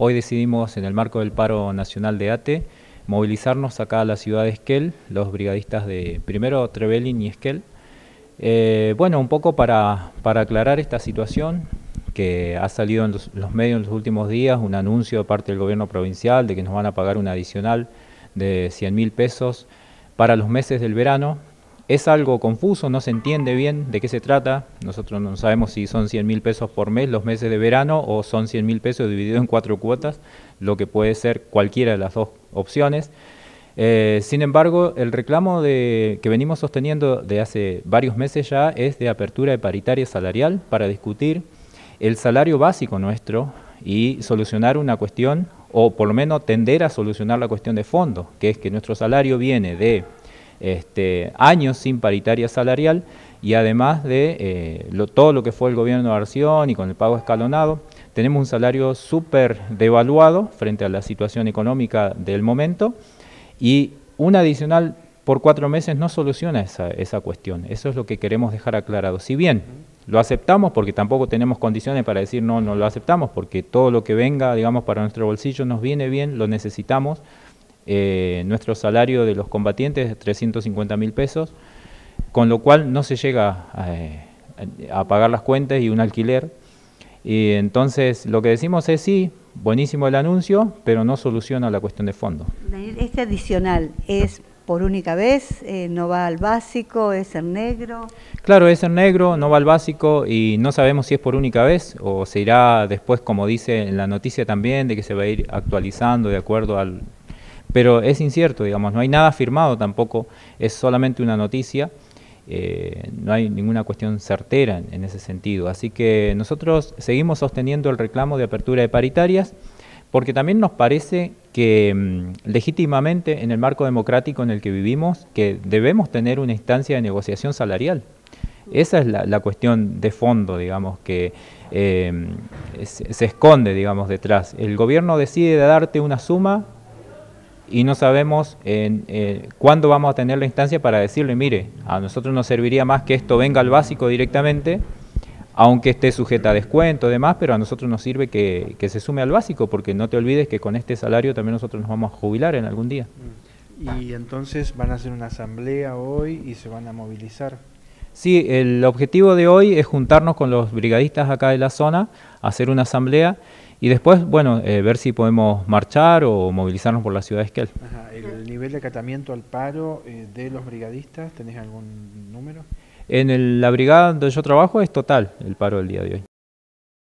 Hoy decidimos, en el marco del paro nacional de ATE, movilizarnos acá a la ciudad de Esquel, los brigadistas de primero Trevelin y Esquel. Eh, bueno, un poco para, aclarar esta situación que ha salido en los, medios en los últimos días, un anuncio de parte del gobierno provincial de que nos van a pagar una adicional de 100 mil pesos para los meses del verano. Es algo confuso, no se entiende bien de qué se trata. Nosotros no sabemos si son 100 mil pesos por mes los meses de verano o son 100 mil pesos divididos en cuatro cuotas, lo que puede ser cualquiera de las dos opciones. Eh, sin embargo, el reclamo de, que venimos sosteniendo de hace varios meses ya es de apertura de paritaria salarial para discutir el salario básico nuestro y solucionar una cuestión, o por lo menos tender a solucionar la cuestión de fondo, que es que nuestro salario viene de este, años sin paritaria salarial y además de eh, todo lo que fue el gobierno de Arción y con el pago escalonado, tenemos un salario súper devaluado frente a la situación económica del momento y un adicional por cuatro meses no soluciona esa, esa cuestión. Eso es lo que queremos dejar aclarado. Si bien lo aceptamos porque tampoco tenemos condiciones para decir no, no lo aceptamos, porque todo lo que venga, digamos, para nuestro bolsillo nos viene bien, lo necesitamos, eh, nuestro salario de los combatientes es 350 mil pesos, con lo cual no se llega eh, a, pagar las cuentas y un alquiler. Y entonces lo que decimos es sí, buenísimo el anuncio, pero no soluciona la cuestión de fondo. Este adicional es por única vez, eh, no va al básico, es el negro. Claro, es el negro, no va al básico y no sabemos si es por única vez o se irá después, como dice en la noticia también, de que se va a ir actualizando de acuerdo al pero es incierto, digamos, no hay nada firmado tampoco, es solamente una noticia, eh, no hay ninguna cuestión certera en, ese sentido. Así que nosotros seguimos sosteniendo el reclamo de apertura de paritarias, porque también nos parece que mm, legítimamente en el marco democrático en el que vivimos, que debemos tener una instancia de negociación salarial. Esa es la, cuestión de fondo, digamos, que eh, se, esconde, digamos, detrás. El gobierno decide darte una suma y no sabemos en, eh, cuándo vamos a tener la instancia para decirle, mire, a nosotros nos serviría más que esto venga al básico directamente, aunque esté sujeta a descuento y demás, pero a nosotros nos sirve que, se sume al básico, porque no te olvides que con este salario también nosotros nos vamos a jubilar en algún día. Y entonces van a hacer una asamblea hoy y se van a movilizar. Sí, el objetivo de hoy es juntarnos con los brigadistas acá de la zona, hacer una asamblea y después, bueno, eh, ver si podemos marchar o movilizarnos por la ciudad de Esquel. ¿El nivel de acatamiento al paro eh, de los brigadistas, tenés algún número? En la brigada donde yo trabajo es total el paro del día de hoy.